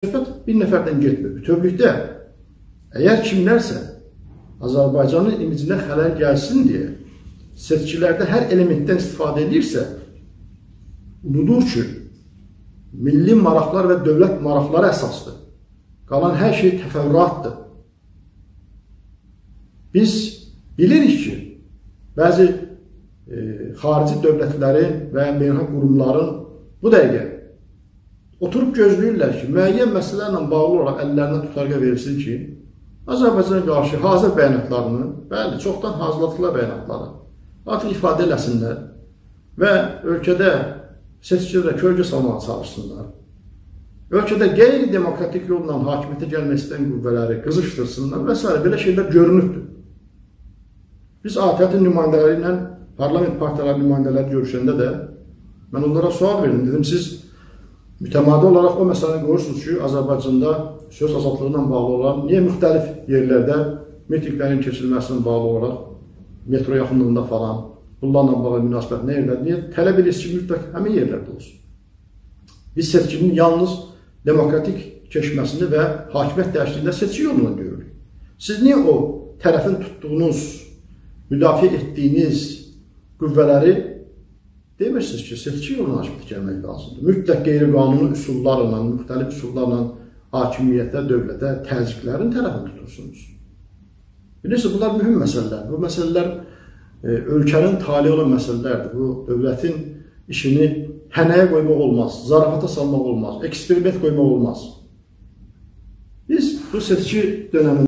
söhbət bir nəfərdən getmir. Bütövlükdə əgər kimlərsə Azərbaycanın imicinə xələl gəlsin deyə seçkilərdə hər elementdən istifadə edirsə, unudur ki, milli maraqlar və dövlət maraqları əsasdır. Qalan hər şey təfərrüatdır. Biz bilirik ki, bəzi e, xarici dövlətlərin və beynəlxalq qurumların bu dəqiqə oturub gözləyirlər ki, müəyyən məsələlərlə bağlı olaraq əllərinə tutarqa verilsin ki, Azərbaycana qarşı hazır bəyanatlarını, bəli, çoxdan hazırladıqları bəyanatları artıq ifadə eləsinlər və ölkədə seçkilərə kölgə salmağa çalışsınlar. Ölkədə qeyri-demokratik yolla hakimiyyətə gəlmək istəyən qüvvələri qızışdırsınlar və s. belə şeylər görünübdür. Biz ATƏT-in nümayəndələri ilə parlament partiyaları nümayəndələri görüşəndə də mən onlara sual verdim. Dedim, siz mütəmadi olaraq o məsələni qoyursunuz ki, Azərbaycanda söz azadlığı ilə bağlı olaraq niyə müxtəlif yerlərdə mitinglərin keçirilməsinə bağlı olaraq metro yaxınlığında falan bunlarla bağlı münasibət nə yerlər? Niyə tələb edirsiniz ki, mütləq həmin yerlərdə olsun? Biz seçkinin yalnız demokratik keçməsini və hakimiyyət dəyişikliyində seçki yolunu görürük. Siz niyə o tərəfin tutduğunuz, müdafiə etdiyiniz qüvvələri demirsiniz ki, seçki yoluna gəlmək lazımdır. Mütləq qeyri-qanuni üsullarla, müxtəlif üsullarla hakimiyyətə, dövlətə, təzyiqlərin tərəfini tutursunuz. Bilirsiniz, bunlar mühüm məsələlər. Bu məsələlər e, ölkənin tali olan məsələlərdir. Bu dövlətin işini hənəyə qoymaq olmaz, zarafata salmaq olmaz, eksperiment qoymaq olmaz. Biz bu seçki dönəmində